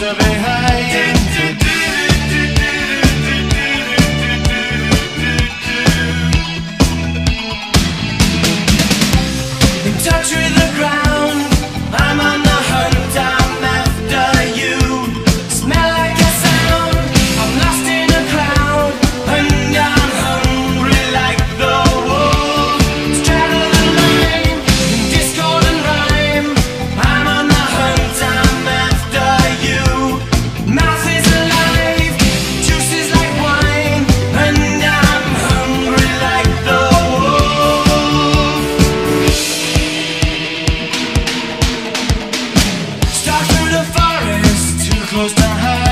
savez